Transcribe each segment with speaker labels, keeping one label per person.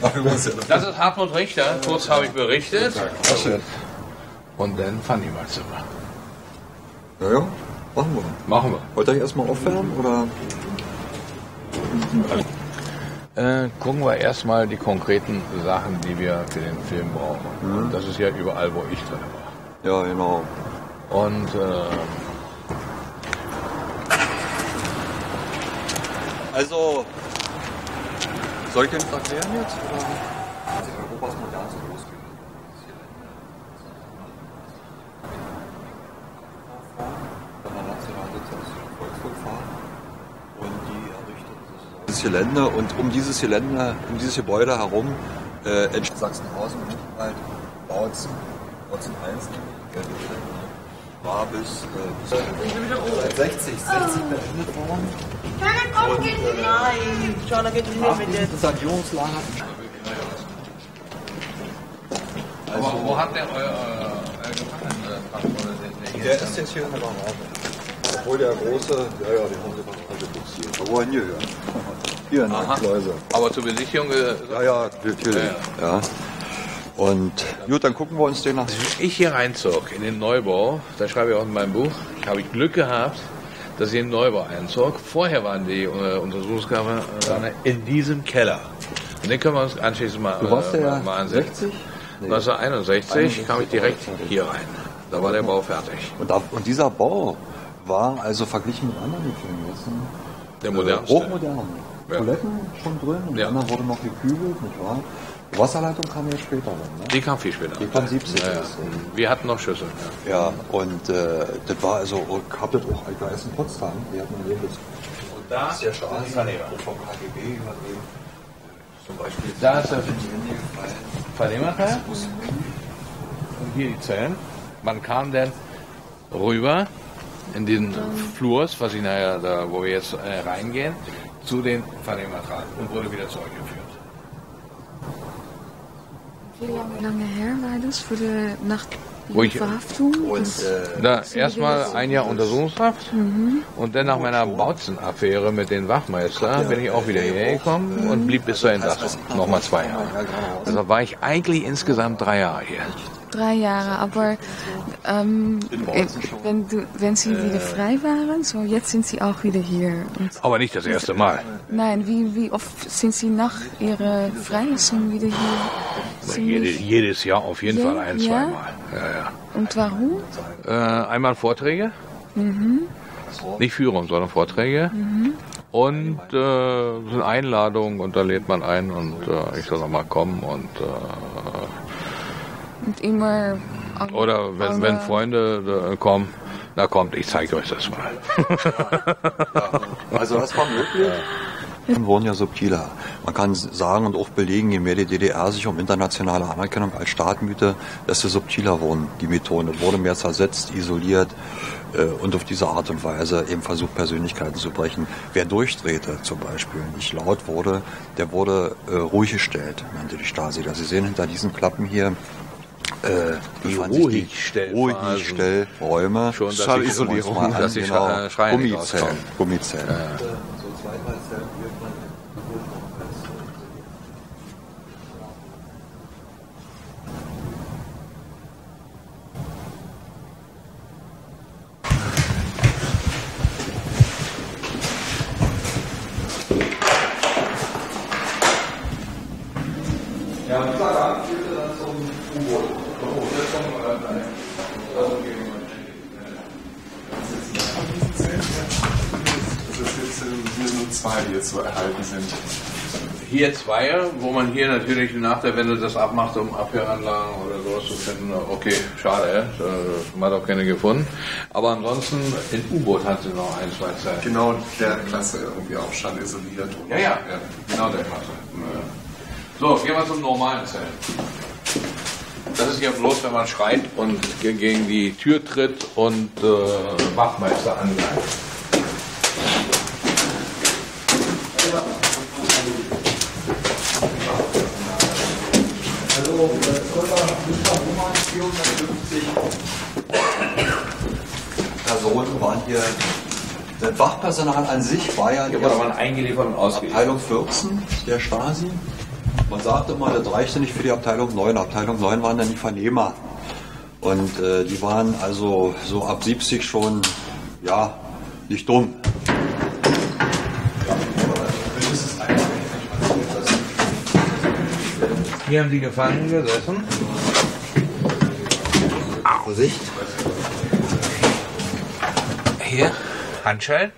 Speaker 1: Das ist Hartmut Richter, kurz habe ich berichtet. Und dann fahren die mal Zimmer.
Speaker 2: Ja, ja, machen wir.
Speaker 1: Machen wir.
Speaker 2: Wollt ihr erstmal aufwärmen oder?
Speaker 1: Äh, gucken wir erstmal die konkreten Sachen, die wir für den Film brauchen.
Speaker 2: Mhm.
Speaker 1: Das ist ja überall, wo ich drin war.
Speaker 2: Ja, genau.
Speaker 1: Und äh,
Speaker 2: Also, soll ich den das erklären jetzt? Oder? Europas modernste dieses Gelände und um dieses Gelände, um dieses Gebäude herum äh, entsteht Sachsenhausen, Buchenwald, Bautzen, Bautzen 1, war bis, äh, bis 60, 60 beendet worden.
Speaker 3: Nein, Jana geht nicht
Speaker 2: Nach
Speaker 3: mit der.
Speaker 2: Sanierungslager
Speaker 1: aber wo hat der euer äh, Gefangenentransporter denn?
Speaker 2: Der ist jetzt hier in der Garage. Obwohl der große, ja, ja, den haben sie gerade fixiert. Aber wo hingehört. Hier in der. Schleuse.
Speaker 1: Aber zur Besichtigung äh,
Speaker 2: Ja, ja, natürlich. Ja. Und gut, dann gucken wir uns den nach.
Speaker 1: Als ich hier reinzog in den Neubau, da schreibe ich auch in meinem Buch, habe ich Glück gehabt, dass ich in den Neubau einzog. Vorher waren die äh, Untersuchungskammer äh, in diesem Keller. Und den können wir uns anschließend mal,
Speaker 2: Du warst
Speaker 1: äh,
Speaker 2: ja
Speaker 1: mal, mal ansehen.
Speaker 2: 60? Nee.
Speaker 1: 1961 kam ich direkt hier rein. Da war der Bau fertig.
Speaker 2: Und, da, und dieser Bau war also verglichen mit anderen Gefängnissen
Speaker 1: Der modernste.
Speaker 2: hochmodern.
Speaker 1: Ja.
Speaker 2: Toiletten schon drin und
Speaker 1: Ja.
Speaker 2: anderen wurde noch gekübelt, nicht wahr? Wasserleitung kam ja später dann, ne?
Speaker 1: Die kam viel später.
Speaker 2: Die kam 70
Speaker 1: Ja, ja. Wir hatten noch Schüssel. Ja.
Speaker 2: Ja, und äh, das war also, ich hab das auch, da ist in Potsdam, die hat man hier das
Speaker 1: Und da
Speaker 2: ist der Stasi vom KGB. Zum Beispiel
Speaker 1: Da ist der. Vernehmerteil. Und hier die Zellen. Man kam dann rüber in den Flurs, was ich nachher da, wo wir jetzt äh, reingehen, zu den Vernehmerteilen und wurde wieder zurückgeführt.
Speaker 4: Wie lange, her war das für die nach
Speaker 1: Wo ich-
Speaker 4: Verhaftung?
Speaker 2: Und äh,
Speaker 1: Da erstmal ein Jahr Untersuchungshaft und dann nach meiner Bautzen-Affäre mit den Wachmeister bin ich auch wieder hierher gekommen und blieb bis zur Entlassung. Nochmal zwei Jahre. Also war ich eigentlich insgesamt drei Jahre hier.
Speaker 4: Drei Jahre, aber ähm, äh, wenn, du, wenn Sie wieder frei waren, so jetzt sind Sie auch wieder hier. Und,
Speaker 1: Aber nicht das erste Mal.
Speaker 4: nein, wie, wie oft sind Sie nach Ihrer Freilassung wieder hier?
Speaker 1: Jede, jedes Jahr auf jeden
Speaker 4: Ja,
Speaker 1: Fall ein,
Speaker 4: ja.
Speaker 1: zweimal. Ja, ja.
Speaker 4: Und warum?
Speaker 1: Äh, einmal Vorträge. Nicht Führung, sondern Vorträge. Und äh, sind Einladungen und da lädt man ein und äh, ich soll noch mal kommen und äh,
Speaker 4: Und immer.
Speaker 1: oder wenn, wenn Freunde äh, kommen, na kommt, ich zeige euch das mal.
Speaker 2: Also das war möglich. Dann wurden ja subtiler. Man kann sagen und auch belegen, je mehr die DDR sich um internationale Anerkennung als Staat mühte, desto subtiler wurden die Methoden. Es wurde mehr zersetzt, isoliert äh, und auf diese Art und Weise eben versucht, Persönlichkeiten zu brechen. Wer durchdrehte zum Beispiel, nicht laut wurde, der wurde äh, ruhig gestellt, nannte die Stasi. Das Sie sehen hinter diesen Klappen hier äh.
Speaker 1: Schon, dass
Speaker 2: Schallisolierung, genau.
Speaker 1: Nicht
Speaker 2: Gummizellen. Gummizellen. So zwei, drei Zellen wird man Ja, und da führte dann zum U-Boot.
Speaker 5: Das jetzt sind hier nur zwei, die jetzt so erhalten sind.
Speaker 1: Hier zwei, wo man hier natürlich nach der Wende das abmacht, um Abhöranlagen oder sowas zu finden. Okay, schade, äh, man hat auch keine gefunden. Aber ansonsten, in U-Boot hat sie noch ein, zwei Zeilen.
Speaker 5: Genau der Klasse irgendwie auch schallisoliert.
Speaker 1: Ja, ja, genau der Klasse. Ja. So, gehen wir zum normalen Zellen. Das ist ja bloß, wenn man schreit und ge- gegen die Tür tritt und äh, Wachmeister angreift.
Speaker 2: 450 Personen waren hier. Das Wachpersonal an sich war ja
Speaker 1: Hier wurde man eingeliefert und ausgeliefert.
Speaker 2: Abteilung 14 der Stasi. Man sagte immer, das reichte nicht für die Abteilung 9. Abteilung 9 waren dann die Vernehmer. Und äh, die waren also so ab 70 schon, ja, nicht dumm.
Speaker 1: Hier haben die Gefangenen gesessen.
Speaker 2: Vorsicht.
Speaker 1: Hier, Handschellen,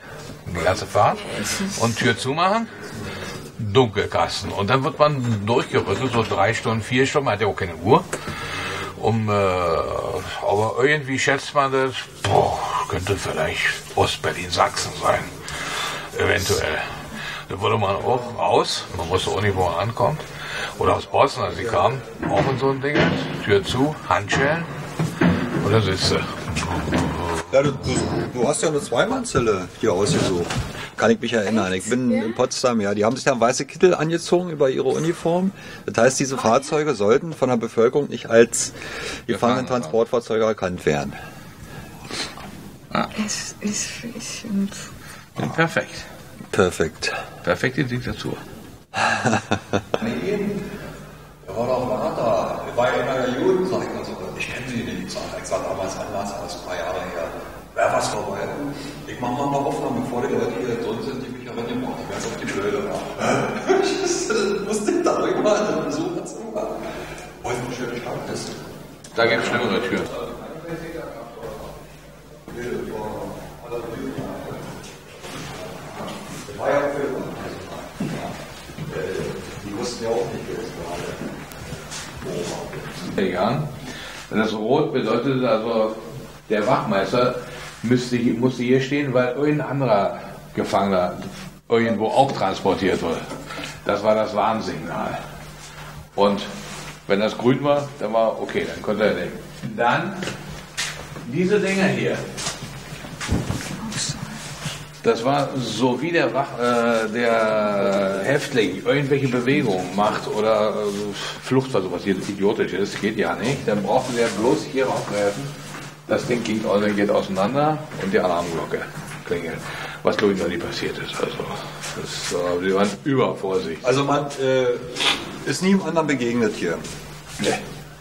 Speaker 1: die ganze Fahrt. Und Tür zumachen. Dunkelkasten. Und dann wird man durchgerüttelt, so drei Stunden, vier Stunden, man hat ja auch keine Uhr. Um, äh, aber irgendwie schätzt man das, boah, könnte vielleicht Ostberlin, Sachsen sein. Eventuell. Da wurde man auch raus, man wusste auch nicht, wo man ankommt. Oder aus Boston, als sie kamen, auch in so ein Ding, Tür zu, Handschellen. Und da sitzt du.
Speaker 2: Ja, du, du, du hast ja eine Zweimannzelle hier ausgesucht. Kann ich mich erinnern. Ich bin in Potsdam, ja. Die haben sich da weiße Kittel angezogen über ihre Uniform. Das heißt, diese Fahrzeuge sollten von der Bevölkerung nicht als Gefangenentransportfahrzeuge erkannt werden.
Speaker 4: Es ist frisch und
Speaker 1: Ja, perfekt.
Speaker 2: Perfekt.
Speaker 1: Perfekte Diktatur.
Speaker 2: Der war doch Vater. Der war ja immer der Juden, sag ich mal so. Ich kenne sie nicht, sag ich. sag damals anders, als ein paar Jahre her. Wer was vorbei? Ich mach mal eine Aufnahme, bevor die Leute hier drin sind, die mich aber nicht machen. Ich werde auf die Blöde machen. Das musste ich da immer in einem Besucherzimmer. Heute ein schöner Stammtisch.
Speaker 1: Da gibt es schlimmere Türen.
Speaker 2: War ja für Die wussten ja auch nicht, wer war.
Speaker 1: Jahren. Und das Rot bedeutet also, der Wachmeister müsste, musste hier stehen, weil irgendein anderer Gefangener irgendwo auch transportiert wurde. Das war das Warnsignal. Und wenn das grün war, dann war okay, dann konnte er nehmen. Dann diese Dinger hier. Das war so wie der, Wach, äh, der Häftling irgendwelche Bewegungen macht oder äh, Fluchtversuch, was hier idiotisch ist, geht ja nicht. Dann brauchte der bloß hier raufgreifen. Das Ding ging, also geht auseinander und die Alarmglocke klingelt. Was glaube ich noch nie passiert ist. Also, das, äh, die waren übervorsichtig.
Speaker 2: Also man äh, ist nie einem anderen begegnet hier.
Speaker 1: Nee.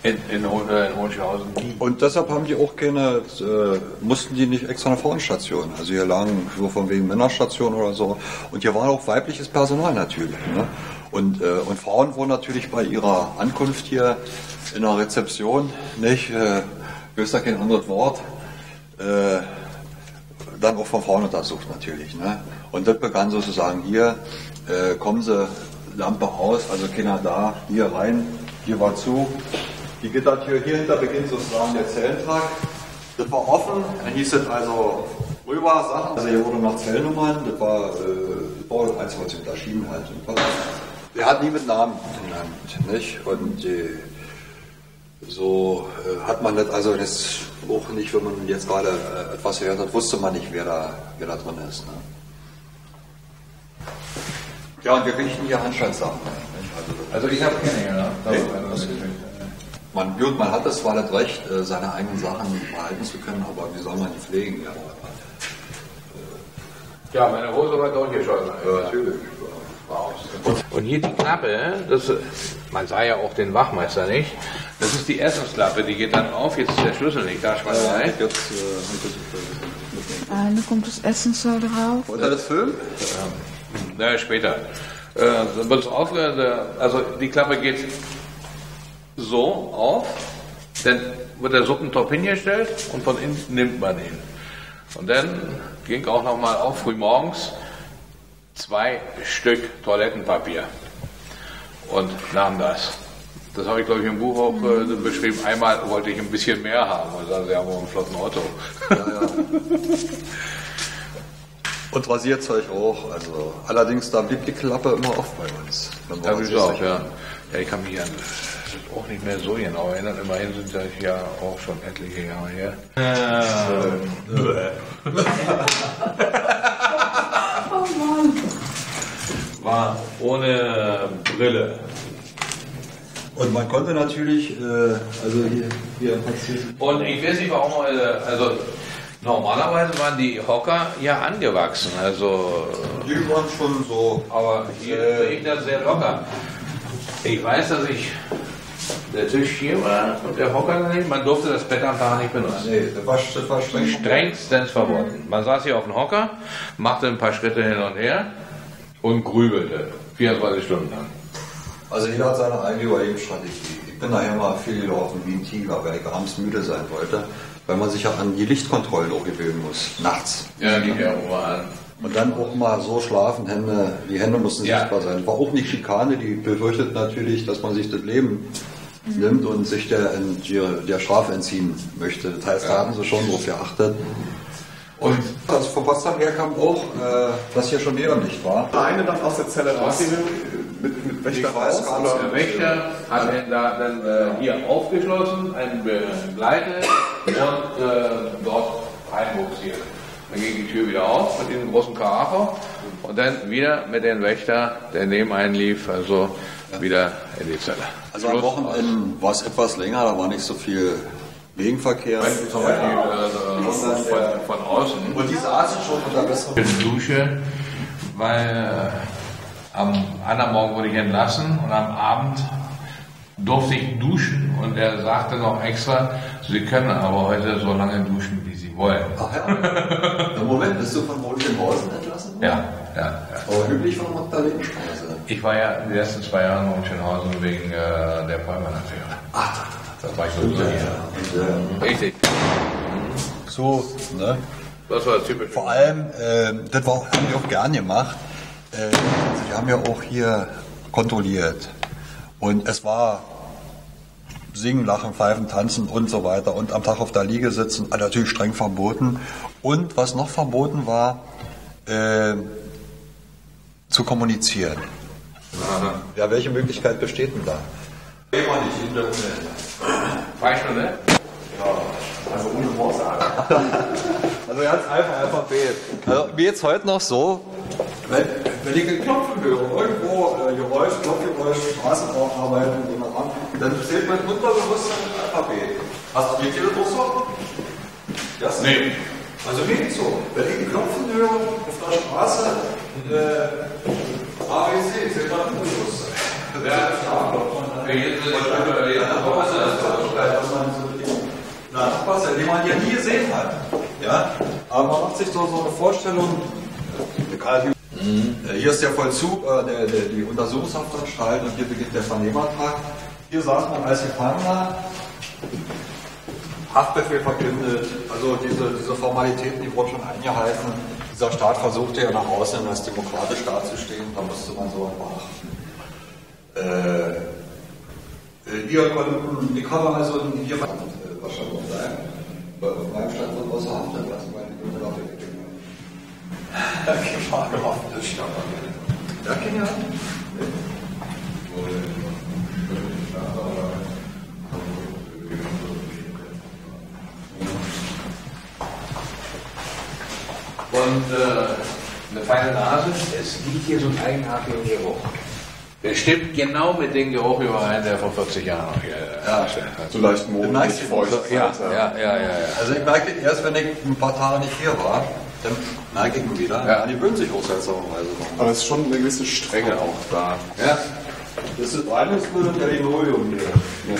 Speaker 1: In, in, äh, in Hohenschönhausen.
Speaker 2: Und deshalb haben die auch keine, äh, mussten die nicht extra eine Frauenstation. Also hier lagen so von wegen Männerstation oder so. Und hier war auch weibliches Personal natürlich. Ne? Und, äh, und Frauen wurden natürlich bei ihrer Ankunft hier in der Rezeption, nicht, äh, ich da kein anderes Wort, äh, dann auch von Frauen untersucht natürlich. Ne? Und das begann sozusagen hier, äh, kommen sie, Lampe aus, also keiner da, hier rein, hier war zu. Die Gittertür hier hinter beginnt sozusagen der Zellentrag. Das war offen, dann hieß es also rüber Sachen. Also hier wurde nach Zellnummern, das war, äh, das war eins, was sie unterschieden halt. Er hat nie mit Namen genannt, nicht? Und äh, so äh, hat man das, also das auch nicht, wenn man jetzt gerade äh, etwas gehört hat, wusste man nicht, wer da, wer da drin ist. Ne? Ja, und wir richten hier nicht? Also,
Speaker 1: Also ich habe keine, ne?
Speaker 2: Man, gut, man hat das zwar das Recht, äh, seine eigenen Sachen behalten zu können, aber wie soll man die pflegen? Ja,
Speaker 1: Ja, meine Hose war durchgeschossen.
Speaker 2: ja natürlich.
Speaker 1: Und hier die Klappe, das, man sah ja auch den Wachmeister nicht. Das ist die Essensklappe, die geht dann auf. Jetzt ist der Schlüssel nicht da, schwarz
Speaker 2: Ja,
Speaker 1: rein.
Speaker 2: jetzt, äh,
Speaker 4: ah, nu komt het Essen zo drauf.
Speaker 2: Wollt ihr das filmen?
Speaker 1: Na, später. Äh, dann wird es aufgehört, äh, also die Klappe geht so auf, dann wird der Suppentopf hingestellt und von innen nimmt man ihn. Und dann ging auch nochmal auf, früh morgens, zwei Stück Toilettenpapier und nahm das. Das habe ich, glaube ich, im Buch auch äh, beschrieben. Einmal wollte ich ein bisschen mehr haben und dann, sie haben einen flotten Auto.
Speaker 2: Ja, ja. Und Rasierzeug auch. Also allerdings da blieb die Klappe immer offen bei uns. Sie
Speaker 1: ich auch, ja. Ja, ich kann mich an auch nicht mehr so genau erinnern. Immerhin sind das ja auch schon etliche Jahre her. War ohne Brille.
Speaker 2: Und man konnte natürlich, äh, also hier, hier.
Speaker 1: Und ich weiß nicht, warum, äh, also normalerweise waren die Hocker ja angewachsen. Also,
Speaker 2: Die waren schon so.
Speaker 1: aber hier sehe ich das sehr locker. Ich weiß, dass ich der Tisch hier war und der Hocker daneben. Man durfte das Bett am Tag nicht benutzen.
Speaker 2: Nee, das war, das war streng.
Speaker 1: Strengstens verboten. Man saß hier auf dem Hocker, machte ein paar Schritte hin und her und grübelte. 24 Stunden lang.
Speaker 2: Also jeder hat seine eigene Überlebensstrategie. Ich bin nachher mal viel gelaufen wie ein Tiger, weil ich abends müde sein wollte, weil man sich ja an die Lichtkontrollen auch gewöhnen muss, nachts.
Speaker 1: Ja, die ja an.
Speaker 2: Und dann auch mal so schlafen, Hände, die Hände mussten
Speaker 1: Ja.
Speaker 2: sichtbar sein. War auch nicht Schikane, die befürchtet natürlich, dass man sich das Leben nimmt und sich der, der, Strafe entziehen möchte. Das heißt, da haben sie schon drauf geachtet. Und als von Potsdam herkam auch, äh, dass hier schon Neonlicht war.
Speaker 5: Der eine dann aus der Zelle rausgehen mit, mit Wächter raus?
Speaker 1: Der Wächter hat ihn da dann äh, hier aufgeschlossen, einen begleitet und äh, dort reinbuxiert. Dann ging die Tür wieder auf mit diesem großen Karacho und dann wieder mit dem Wächter, der neben einen lief, also wieder in die Zelle.
Speaker 2: Also am Wochenende war es etwas länger, da war nicht so viel Gegenverkehr.
Speaker 1: Zum Beispiel äh, von, von außen.
Speaker 2: Und die saßen schon unter besserem
Speaker 1: Dusche, weil äh, am anderen Morgen wurde ich entlassen und am Abend durfte ich duschen und er sagte noch extra, Sie können aber heute so lange duschen, wie Sie wollen.
Speaker 2: Ach ja. Im Moment bist du von Rotenhausen entlassen worden?
Speaker 1: Ja, ja, ja.
Speaker 2: Aber üblich von Magdalenenstraße.
Speaker 1: Ich war ja die letzten zwei Jahre in Schönhausen wegen äh, der Feuerwehr-Affäre.
Speaker 2: Ach,
Speaker 1: Das war ich so
Speaker 2: und, äh,
Speaker 1: Richtig.
Speaker 2: so, ne?
Speaker 1: Das war typisch.
Speaker 2: Vor allem, äh, das war, haben wir auch gern gemacht. Äh, sie haben ja auch hier kontrolliert. Und es war Singen, Lachen, Pfeifen, Tanzen und so weiter. Und am Tag auf der Liege sitzen, ah, natürlich streng verboten. Und was noch verboten war, äh, zu kommunizieren. Ja, welche Möglichkeit besteht denn da? Immer nicht in der
Speaker 1: Freistunde?
Speaker 5: Also ohne Wortsagen.
Speaker 2: Also ganz einfach Alphabet. Also mir jetzt heute noch so, wenn, wenn ich ein Klopfen höre, irgendwo äh, Geräusch, Klopfgeräusch, Straßenbauarbeiten, so nach an, dann zählt mein Unterbewusstsein das Alphabet. Hast du auch so? Das
Speaker 1: Nee.
Speaker 2: Also mir nicht so. Wenn ich ein Klopfen höre auf der Straße, äh, Nachbarn, den man ja nie gesehen hat. Ja? Aber man macht sich so, so eine Vorstellung, äh, hier ist der Vollzug, äh, der, der, die Untersuchungshaftanstalt und hier beginnt der Vernehmertag. Hier saß man als Gefangener, Haftbefehl verkündet, also diese, diese Formalitäten, die wurden schon eingehalten. Dieser Staat versuchte ja nach außen als demokratisch dazustehen, da musste man so beachten. Äh, äh, Wir konnten, ich habe also hier äh, wahrscheinlich sein, bei meinem Standort außer Haft entlassen, weil die Gründe dafür Gefahr gehofft ist. Ja, Kinder?
Speaker 1: Und äh, eine feine Nase, es liegt hier so ein eigenartiger Geruch. Der stimmt genau mit dem Geruch überein, der vor 40 Jahren noch hier
Speaker 2: Ja,
Speaker 5: So leicht
Speaker 2: du
Speaker 5: feucht.
Speaker 1: ja, ja, ja, ja, ja.
Speaker 2: Also ich merke erst, wenn ich ein paar Tage nicht hier war, dann merke ich ihn wieder.
Speaker 1: Ja.
Speaker 2: Man gewöhnt sich auch seltsamerweise.
Speaker 5: Aber es ist schon eine gewisse Strenge auch da.
Speaker 1: ja.
Speaker 2: Das ist eines mit der Linoleum hier.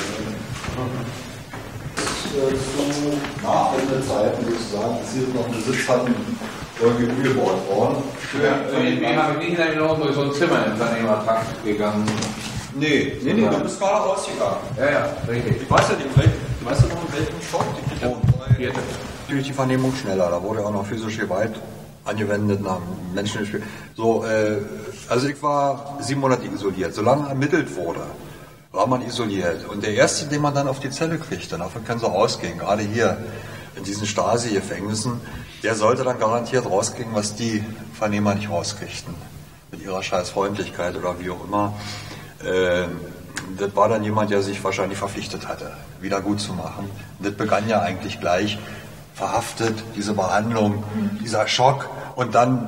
Speaker 2: Das ist äh, zu Nachwendezeiten sozusagen, ist hier noch ein Besitz hatten, irgendwie umgebaut worden.
Speaker 1: Irgendwie habe ich nicht in Erinnerung, durch so ein Zimmer im Vernehmertrakt gegangen.
Speaker 2: Nee, nee, nee, du bist gerade rausgegangen.
Speaker 1: Ja, ja, richtig.
Speaker 2: Ich weiß ja nicht, welchen, weißt du noch, in welchem Stock die kriegt oh. Natürlich die Vernehmung schneller, da wurde auch noch physische Gewalt angewendet nach Menschen. So, äh, also ich war sieben Monate isoliert. Solange ermittelt wurde, war man isoliert. Und der erste, den man dann auf die Zelle kriegte, davon kann so ausgehen, gerade hier in diesen Stasi-Gefängnissen, der sollte dann garantiert rauskriegen, was die Vernehmer nicht rauskriegten. Mit ihrer scheiß Freundlichkeit oder wie auch immer. Äh, das war dann jemand, der sich wahrscheinlich verpflichtet hatte, wieder gut zu machen. Das begann ja eigentlich gleich verhaftet, diese Behandlung, dieser Schock und dann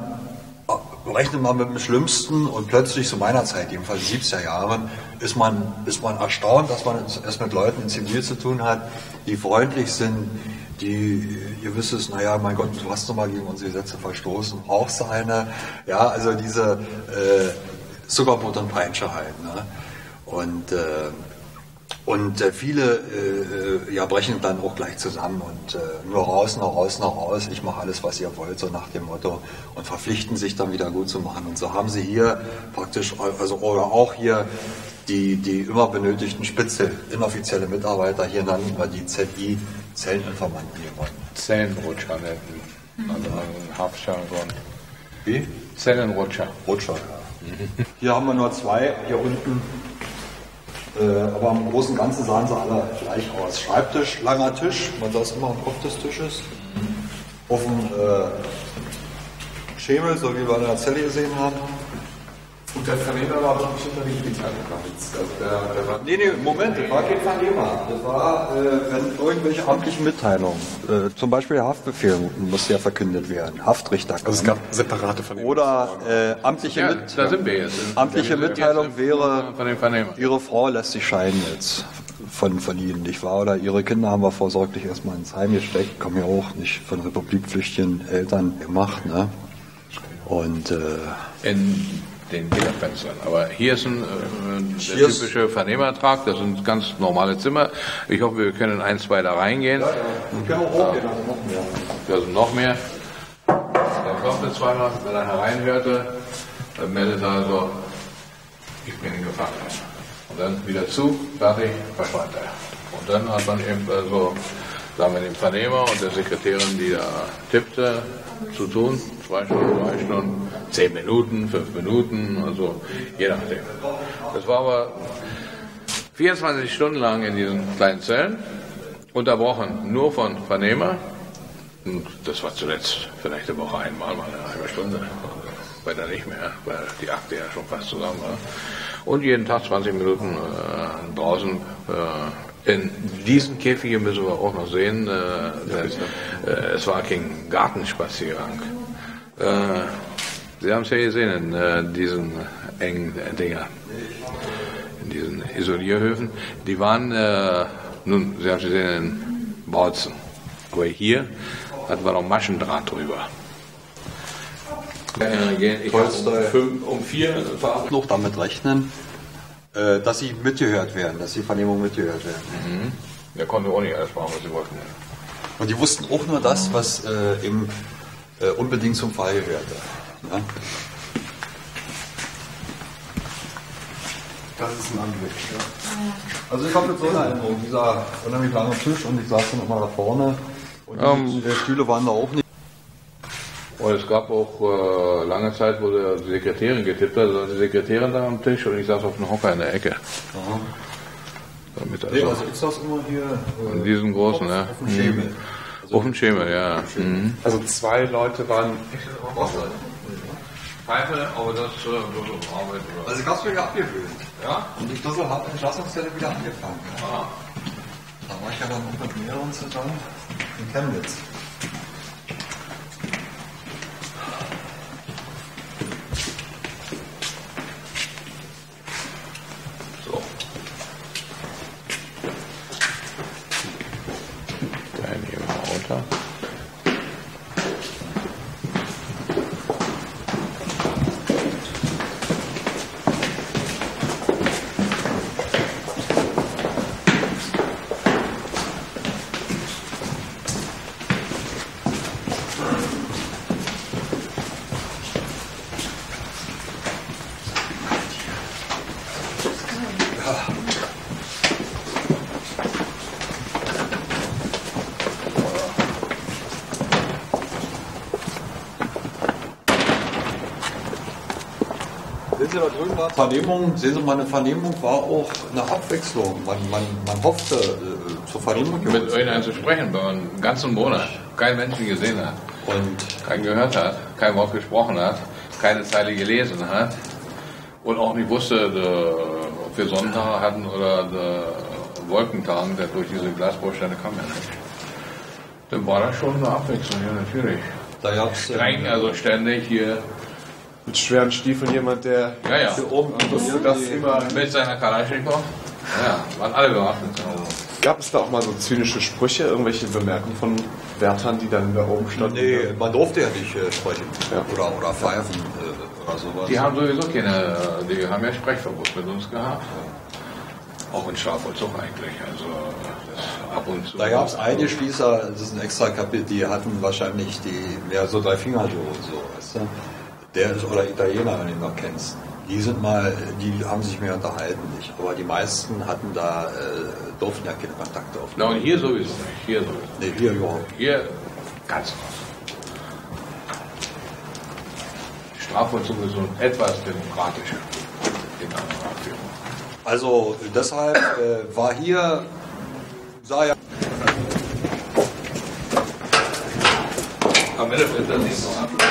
Speaker 2: äh, rechnet man mit dem Schlimmsten und plötzlich zu meiner Zeit, jedenfalls 70er Jahren, ist man, ist man erstaunt, dass man es mit Leuten in Zivil zu tun hat, die freundlich sind, die gewisses, naja, mein Gott, du hast doch mal gegen unsere Gesetze verstoßen, brauchst du eine, ja, also diese äh, Zuckerbrot und Peitsche halt. Ne? Und, äh, und äh, viele äh, ja, brechen dann auch gleich zusammen und äh, nur raus, noch raus, noch raus, ich mache alles, was ihr wollt, so nach dem Motto, und verpflichten sich dann wieder gut zu machen. Und so haben sie hier praktisch, also oder auch hier die, die immer benötigten Spitze, inoffizielle Mitarbeiter, hier nannten wir die ZI, Zelleninformanten gewonnen.
Speaker 1: Zellenrutscher nennen. Also ein Haftjargon.
Speaker 2: Wie?
Speaker 1: Zellenrutscher.
Speaker 2: Rutscher, ja. Hier haben wir nur zwei, hier unten. Äh, aber im Großen und Ganzen sahen sie alle gleich aus. Schreibtisch, langer Tisch, man saß immer am Kopf des Tisches. Auf dem äh, Schemel, so wie wir in der Zelle gesehen haben.
Speaker 5: Und der Vernehmer war aber nicht unter den Militärgesetz. Also der, der war
Speaker 2: Nee, nee, Moment, das war kein Vernehmer. Das war, äh, wenn irgendwelche amtlichen Mitteilungen, äh, zum Beispiel der Haftbefehl musste ja verkündet werden, Haftrichter.
Speaker 5: also es gab separate Vernehmer.
Speaker 2: Oder äh, amtliche,
Speaker 1: Ja,
Speaker 2: Mit
Speaker 1: da sind wir jetzt.
Speaker 2: amtliche Mitteilung wäre. Ihre Frau lässt sich scheiden jetzt von, von Ihnen, nicht wahr? Oder Ihre Kinder haben wir vorsorglich erstmal ins Heim gesteckt, kommen ja auch nicht von republikflüchtigen Eltern gemacht, ne? Und äh,
Speaker 1: In den Gitterfenstern. Aber hier ist ein äh, der
Speaker 2: Hier ist-
Speaker 1: typische Vernehmertrag. Das sind ganz normale Zimmer. Ich hoffe, wir können ein, zwei da reingehen.
Speaker 2: wir können auch hochgehen, also noch mehr.
Speaker 1: Da sind noch mehr. Der klopfte zweimal, wenn er hereinhörte, dann meldete er so, ich bin in Gefangenschaft. Und dann wieder zu, fertig, verschwand er. Und dann hat man eben so, sagen wir dem Vernehmer und der Sekretärin, die da tippte, zu tun. Zwei Stunden, drei Stunden, zehn Minuten, fünf Minuten, also je nachdem. Das war aber 24 Stunden lang in diesen kleinen Zellen, unterbrochen nur von Vernehmer. Und das war zuletzt vielleicht eine Woche einmal, mal eine halbe Stunde. Weiter nicht mehr, weil die Akte ja schon fast zusammen war. Und jeden Tag 20 Minuten äh, draußen. Äh, in diesen Käfigen müssen wir auch noch sehen, äh, denn, äh, es war kein Gartenspaziergang. Äh, Sie haben es ja gesehen in äh, diesen engen Dinger in diesen Isolierhöfen, die waren, äh, nun, Sie haben es gesehen, in Bautzen. Aber hier hatten wir noch Maschendraht drüber. Äh, Ich habe um, um vier verabredet.
Speaker 2: noch damit rechnen, äh, dass sie mitgehört werden, dass die Vernehmungen mitgehört werden.
Speaker 1: Der konnte auch nicht alles machen, was sie wollten.
Speaker 2: Und die wussten auch nur das, was äh, eben äh, unbedingt zum Fall. Ne?
Speaker 5: Das ist ein Anblick. Ja.
Speaker 2: Also ich habe jetzt so eine Erinnerung, dieser unheimlich lange Tisch und ich saß dann immer da vorne und die
Speaker 1: Ähm.
Speaker 2: äh, Stühle waren da auch nicht.
Speaker 1: Und es gab auch äh, lange Zeit, wo der die Sekretärin getippt hat, also die Sekretärin da am Tisch und ich saß auf dem Hocker in der Ecke. Damit
Speaker 2: Nee,
Speaker 1: also,
Speaker 2: also ich saß immer hier äh,
Speaker 1: in diesem großen, ja.
Speaker 2: auf dem Schemel.
Speaker 1: Auf dem Schemel, ja. Mhm.
Speaker 5: Also zwei Leute waren
Speaker 1: Pfeife, aber das äh, so Arbeit oder.
Speaker 2: Also ich hab's mir abgewöhnt.
Speaker 1: Ja?
Speaker 2: Und ich Düssel habe Entlassungsstelle wieder angefangen.
Speaker 1: Ah.
Speaker 2: Da war ich ja dann auch mit mehreren zusammen in Chemnitz. Sehen Sie da drüben war Vernehmung, sehen Sie, meine Vernehmung war auch eine Abwechslung. Man, man, man hoffte äh, zur Vernehmung
Speaker 1: Mit irgendeinem zu sprechen, weil man einen ganzen Monat. Keinen Menschen gesehen hat,
Speaker 2: und?
Speaker 1: Keinen gehört hat, kein Wort gesprochen hat, keine Zeile gelesen hat. Und auch nicht wusste, äh, ob wir Sonnentage hatten oder äh, Wolkentagen, der durch diese Glasbausteine kam ja nicht. Dann war das schon eine Abwechslung, ja natürlich.
Speaker 2: da gab's äh,
Speaker 1: Streng, also ständig hier
Speaker 5: mit schweren Stiefeln jemand, der
Speaker 1: Ja, ja.
Speaker 5: hier oben das immer.
Speaker 1: mit seiner Kalaschnikow. Ja, waren alle bewaffnet.
Speaker 5: Gab es da auch mal so zynische Sprüche, irgendwelche Bemerkungen von Wärtern, die dann da oben standen?
Speaker 2: Nee, man durfte ja nicht äh, sprechen
Speaker 5: Ja.
Speaker 2: oder, oder pfeifen äh, oder sowas.
Speaker 1: Die haben sowieso keine, die haben ja Sprechverbot mit uns gehabt. Auch in Strafvollzug eigentlich. Also das ab und zu.
Speaker 2: Da gab es einige Spießer, das ist ein extra Kapitel, die hatten wahrscheinlich die mehr so drei Finger so und so, weißt du? Der ist oder Italiener, wenn du ihn noch kennst. Die sind mal, die haben sich mehr unterhalten nicht. Aber die meisten hatten da, äh, durften ja keine Kontakte auf.
Speaker 1: Na, und hier sowieso nicht. Hier sowieso.
Speaker 2: Nee, hier überhaupt.
Speaker 1: Hier ganz raus. Strafvollzug ist so etwas demokratischer in Abführung.
Speaker 2: Also deshalb äh, war hier, sah ja
Speaker 1: Am Ende wird das nicht noch ab.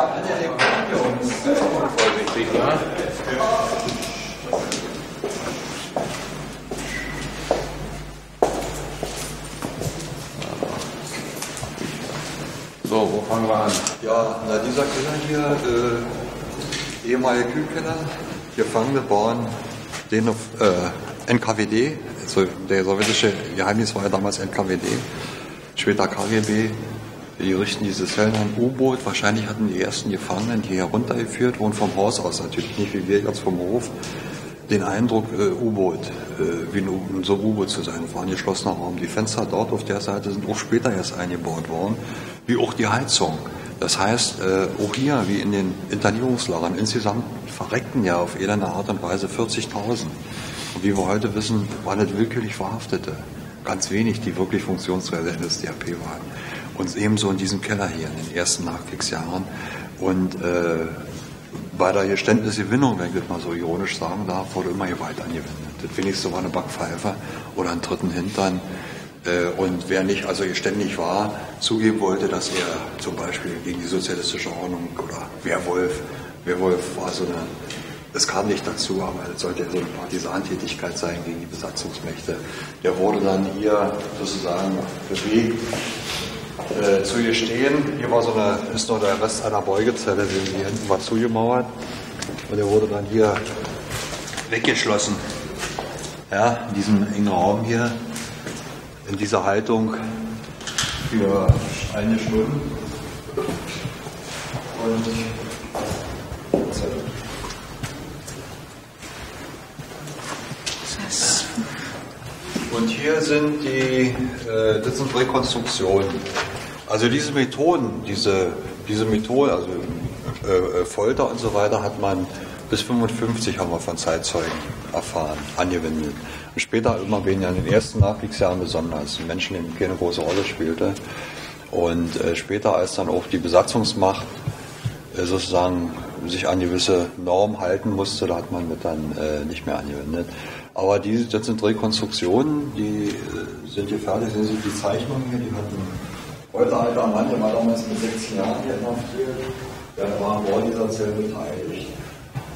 Speaker 2: Ja eine der
Speaker 1: Vorsichtig, ne? So, wo fangen wir an?
Speaker 2: Ja, na dieser Keller hier, äh, ehemalige Kühlkeller, Gefangene bauen den auf äh, NKWD, also der sowjetische Geheimdienst war ja damals NKWD, später KGB, die richten diese Zellen an U-Boot. Wahrscheinlich hatten die ersten Gefangenen, die hier runtergeführt wurden, vom Haus aus, natürlich nicht wie wir jetzt vom Hof, den Eindruck, äh, U-Boot, äh, wie ein so U-Boot zu sein. Es war ein geschlossener Raum. Die Fenster dort auf der Seite sind auch später erst eingebaut worden, wie auch die Heizung. Das heißt, äh, auch hier, wie in den Internierungslagern, insgesamt verreckten ja auf elende Art und Weise 40.000. Und wie wir heute wissen, waren das willkürlich Verhaftete. Ganz wenig, die wirklich Funktionsweise NSDAP waren. Und ebenso in diesem Keller hier in den ersten Nachkriegsjahren. Und äh, bei der Geständnisgewinnung, wenn ich das mal so ironisch sagen darf, wurde immer Gewalt angewendet. Das wenigste war eine Backpfeife oder einen dritten Hintern. Äh, Und wer nicht also geständig war, zugeben wollte, dass er zum Beispiel gegen die sozialistische Ordnung oder Werwolf, Werwolf war so eine, es kam nicht dazu, aber es sollte so eine Partisantätigkeit sein gegen die Besatzungsmächte. Der wurde dann hier sozusagen bewegt, äh, zu gestehen. Hier war so eine, ist noch der Rest einer Beugezelle, die hier hinten war zugemauert. Und er wurde dann hier weggeschlossen. Ja, in diesem engen Raum hier, in dieser Haltung für eine Stunde. Und. Und hier sind die, äh, das sind Rekonstruktionen. Also diese Methoden, diese, diese Methoden, also äh, äh, Folter und so weiter, hat man bis 55 haben wir von Zeitzeugen erfahren, angewendet. Und später immer weniger, in den ersten Nachkriegsjahren besonders, Menschen, denen keine große Rolle spielte. Und äh, später, als dann auch die Besatzungsmacht äh, sozusagen sich an gewisse Normen halten musste, da hat man mit dann äh, nicht mehr angewendet. Aber die, das sind Rekonstruktionen, die äh, sind hier fertig, sehen Sie die Zeichnungen hier, die hatten heute alter Mann, der war damals mit 16 Jahren hier inhaftiert, der war am dieser Zelle beteiligt.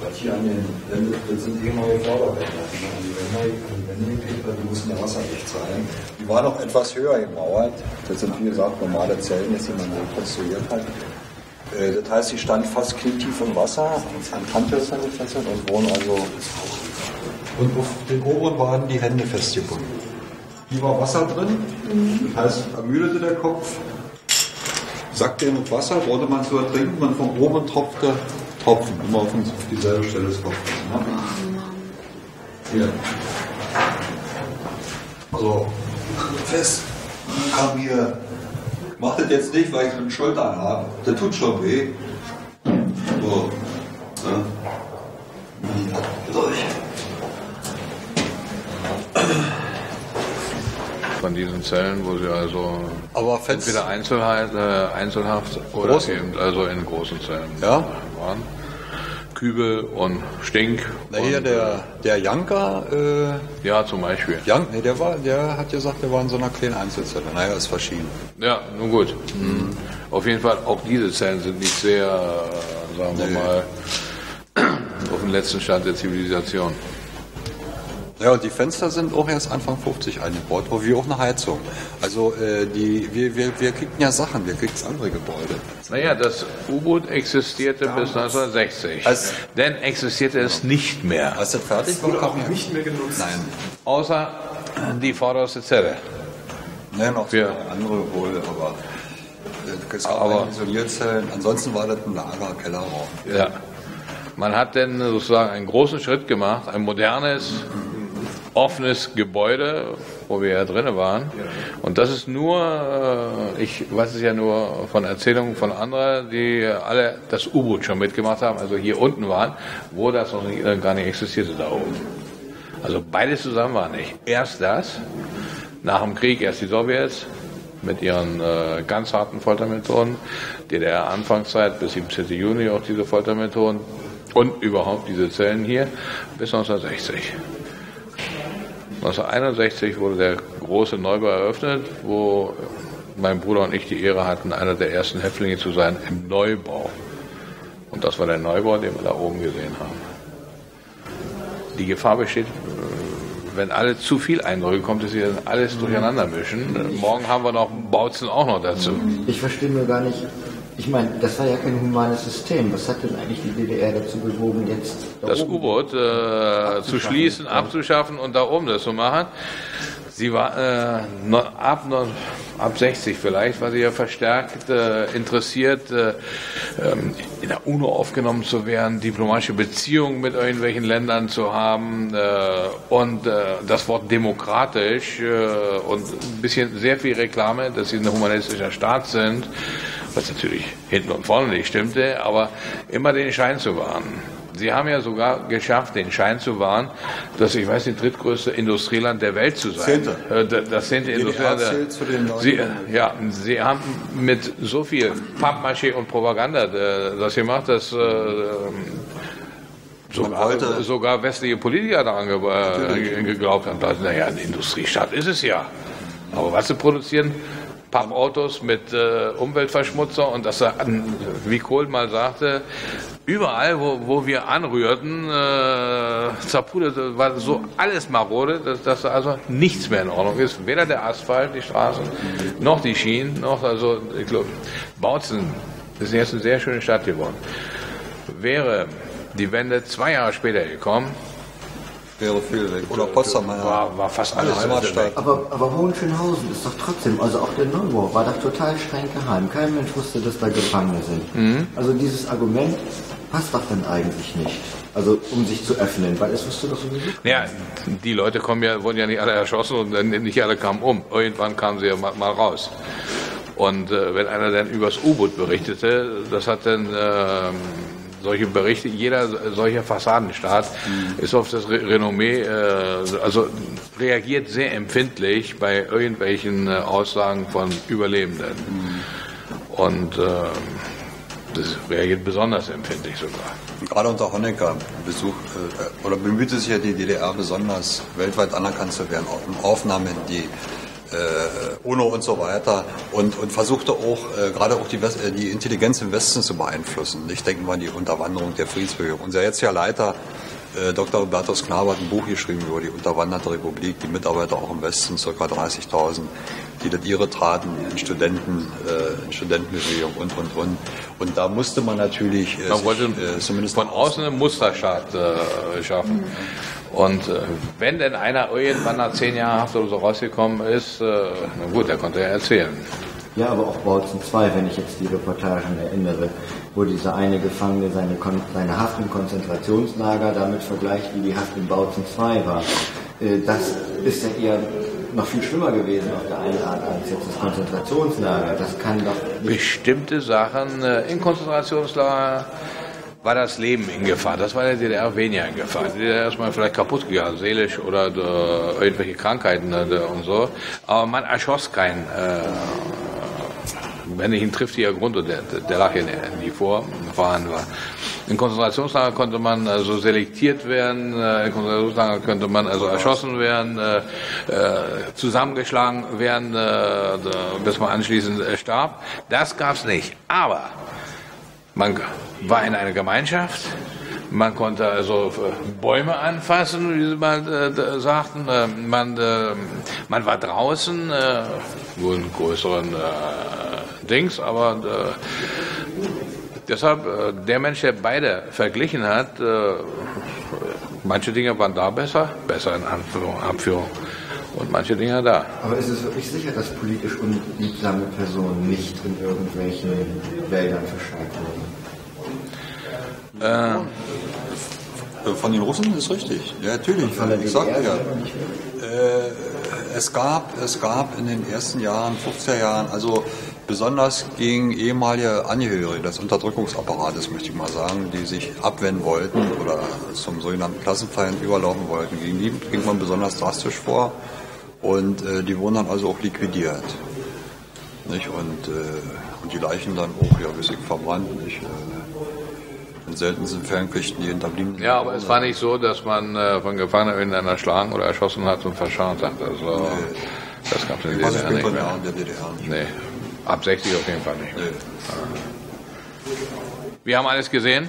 Speaker 2: Was hier an den Förderbänder, die an die Wände, an die Wände die mussten ja wasserdicht sein. Die waren noch etwas höher gemauert. Das sind, wie gesagt, normale Zellen, die man rekonstruiert hat. Äh, Das heißt, sie stand fast knietief im Wasser, an Kantfässern gefesselt und wurden also. Und auf den oberen waren die Hände festgebunden. Hier war Wasser drin, das heißt, ermüdete der Kopf, sackte mit Wasser, wollte man zu ertrinken, man von oben tropfte Tropfen, immer auf dieselbe Stelle des Kopfes. Ne? Hier. So, fest, kam hier. Macht das jetzt nicht, weil ich so eine Schultern habe. Das tut schon weh. So. Ne? Durch.
Speaker 1: Von diesen Zellen, wo sie also
Speaker 2: Aber fest.
Speaker 1: entweder Einzelheit, äh, Einzelhaft oder
Speaker 2: Großen.
Speaker 1: eben also in großen Zellen
Speaker 2: Ja.
Speaker 1: waren. Kübel und Stink.
Speaker 2: Na, hier
Speaker 1: und,
Speaker 2: der, der Janka, äh,
Speaker 1: äh, Ja, zum Beispiel.
Speaker 2: Jank, nee, der war, der hat gesagt, der war in so einer kleinen Einzelzelle. Naja, ist verschieden.
Speaker 1: Ja, nun gut. Auf jeden Fall, auch diese Zellen sind nicht sehr, äh, sagen wir
Speaker 2: Nee.
Speaker 1: mal, auf dem letzten Stand der Zivilisation.
Speaker 2: Ja, und die Fenster sind auch erst Anfang 50 eingebaut, wie auch eine Heizung. Also äh, die, wir, wir, wir kriegten ja Sachen, wir kriegten andere Gebäude.
Speaker 1: Naja, das U-Boot existierte bis 1960.
Speaker 2: Als-
Speaker 1: Dann existierte es nicht mehr.
Speaker 2: Als das fertig war,
Speaker 5: Wurde auch
Speaker 2: kam ja-
Speaker 5: nicht mehr genutzt.
Speaker 2: Nein,
Speaker 1: Außer die vorderste Zelle.
Speaker 2: nein, noch zwei andere wohl, aber äh, es gab
Speaker 1: Aber-
Speaker 2: Isolierzellen. Ansonsten war das ein Lager, Kellerraum.
Speaker 1: Ja. Man hat dann sozusagen einen großen Schritt gemacht, ein modernes offenes Gebäude, wo wir ja drinnen waren. Und das ist nur, äh, ich weiß es ja nur von Erzählungen von anderen, die alle das U-Boot schon mitgemacht haben, also hier unten waren, wo das noch nicht, äh, gar nicht existierte da oben. Also beides zusammen war nicht. Erst das, nach dem Krieg erst die Sowjets mit ihren äh, ganz harten Foltermethoden, DDR-Anfangszeit bis 17. Juni auch diese Foltermethoden und überhaupt diese Zellen hier bis 1960. 1961 wurde der große Neubau eröffnet, wo mein Bruder und ich die Ehre hatten, einer der ersten Häftlinge zu sein im Neubau. Und das war der Neubau, den wir da oben gesehen haben. Die Gefahr besteht, wenn alle zu viel Eindrücke kommt, dass sie alles durcheinander mischen. Morgen haben wir noch Bautzen auch noch dazu.
Speaker 3: Ich verstehe nur gar nicht, ich meine, das war ja kein humanes System. Was hat denn eigentlich die DDR dazu bewogen, jetzt
Speaker 1: da das U-Boot äh, zu schließen, abzuschaffen und da oben das zu machen? Sie war äh, ab, ab 60 vielleicht, war sie ja verstärkt äh, interessiert, äh, ähm, in der UNO aufgenommen zu werden, diplomatische Beziehungen mit irgendwelchen Ländern zu haben äh, und äh, das Wort demokratisch äh, und ein bisschen sehr viel Reklame, dass sie ein humanistischer Staat sind was natürlich hinten und vorne nicht stimmte, aber immer den Schein zu wahren. Sie haben ja sogar geschafft, den Schein zu wahren, dass ich weiß, die drittgrößte Industrieland der Welt zu sein.
Speaker 2: Zehnte.
Speaker 1: Äh, das zehnte Industrieland. Sie, ja, Sie haben mit so viel Pappmaché und Propaganda äh, das gemacht, dass äh, sogar, sogar westliche Politiker daran geglaubt haben. Naja, eine Industriestadt ist es ja. Aber was sie produzieren, Pappautos mit äh, Umweltverschmutzer und dass er, wie Kohl mal sagte, überall, wo, wo wir anrührten, äh, zerpuderte, war so alles marode, dass, dass also nichts mehr in Ordnung ist. Weder der Asphalt, die Straßen, noch die Schienen, noch, also, ich glaube, Bautzen ist jetzt eine sehr schöne Stadt geworden. Wäre die Wende zwei Jahre später gekommen,
Speaker 2: wäre viel weg. Oder Potsdam,
Speaker 1: ja. war, war fast alles
Speaker 3: Heimatstadt. Aber, aber Hohenschönhausen ist doch trotzdem, also auch der Neubau war doch total streng geheim. Kein Mensch wusste, dass da Gefangene sind. Mhm. Also dieses Argument passt doch dann eigentlich nicht. Also um sich zu öffnen, weil es wusste doch sowieso.
Speaker 1: Ja, die Leute kommen ja, wurden ja nicht alle erschossen und nicht alle kamen um. Irgendwann kamen sie ja mal, mal raus. Und äh, wenn einer dann übers U-Boot berichtete, das hat dann äh, solche Berichte, jeder solcher Fassadenstaat mhm. ist auf das Renommee, äh, also reagiert sehr empfindlich bei irgendwelchen äh, Aussagen von Überlebenden. Mhm. Und äh, das reagiert besonders empfindlich sogar.
Speaker 2: Gerade unter Honecker Besuch, äh, oder bemühte sich ja die DDR besonders weltweit anerkannt zu werden, auch in Aufnahmen, die äh, UNO und so weiter und, und versuchte auch äh, gerade auch die, West, äh, die Intelligenz im Westen zu beeinflussen. Ich denke mal an die Unterwanderung der Friedensbewegung. Unser jetziger Leiter äh, Dr. Hubertus Knabe hat ein Buch geschrieben über die unterwanderte Republik, die Mitarbeiter auch im Westen, ca. 30.000, die ihre traten in Studenten, äh, in Studentenbewegung und, und, und. Und da musste man natürlich
Speaker 1: äh, man wollte sich, äh, zumindest von außen einen Musterstaat äh, schaffen. Mhm. Und äh, wenn denn einer irgendwann nach zehn Jahren Haft oder so rausgekommen ist, äh, na gut, der konnte ja erzählen.
Speaker 3: Ja, aber auch Bautzen 2, wenn ich jetzt die Reportagen erinnere, wo dieser eine Gefangene seine, seine Haft im Konzentrationslager damit vergleicht, wie die Haft in Bautzen 2 war. Äh, das ist ja eher noch viel schlimmer gewesen auf der einen Art als jetzt das Konzentrationslager. Das kann doch
Speaker 1: Bestimmte Sachen äh, in Konzentrationslager war das Leben in Gefahr. Das war der DDR weniger in Gefahr. Die DDR ist mal vielleicht kaputt gegangen, seelisch oder äh, irgendwelche Krankheiten äh, und so. Aber man erschoss keinen. Äh, wenn nicht ein triftiger Grund, und der, der lag ja nie vor, vorhanden war. In Konzentrationslager konnte man also selektiert werden, äh, in Konzentrationslager könnte man also erschossen werden, äh, äh zusammengeschlagen werden, bis man anschließend starb. Das gab's nicht. Aber man war in einer Gemeinschaft. Man konnte also Bäume anfassen, wie sie mal äh, sagten. Man, äh, man war draußen, äh, nur in größeren Dings, aber deshalb der Mensch, der beide verglichen hat, manche Dinge waren da besser, besser in Anführung, Abführung und manche Dinge da.
Speaker 3: Aber ist es wirklich sicher, dass politisch unliebsame Personen nicht in irgendwelchen Wäldern verscharrt wurden?
Speaker 1: Äh,
Speaker 2: Äh, Von den Russen ist richtig. Ja, natürlich.
Speaker 3: Von der
Speaker 2: Ich sagte
Speaker 3: DDR
Speaker 2: ja. Äh, es gab, es gab in den ersten Jahren, 50er Jahren, also besonders gegen ehemalige Angehörige des Unterdrückungsapparates, möchte ich mal sagen, die sich abwenden wollten oder zum sogenannten Klassenfeind überlaufen wollten. Gegen die ging man besonders drastisch vor und äh, die wurden dann also auch liquidiert. Nicht? Und, äh, und die Leichen dann auch, ja, wie ich verbrannt. Nicht? Äh, in seltensten Fällen kriegten die Hinterbliebenen.
Speaker 1: Ja, aber es war nicht so, dass man äh, von Gefangenen irgendeiner erschlagen oder erschossen hat und verscharrt hat. Also, das gab es in der DDR nicht mehr.
Speaker 2: Der DDR nicht.
Speaker 1: Nee, ab 60 auf jeden Fall nicht. Wir haben alles gesehen.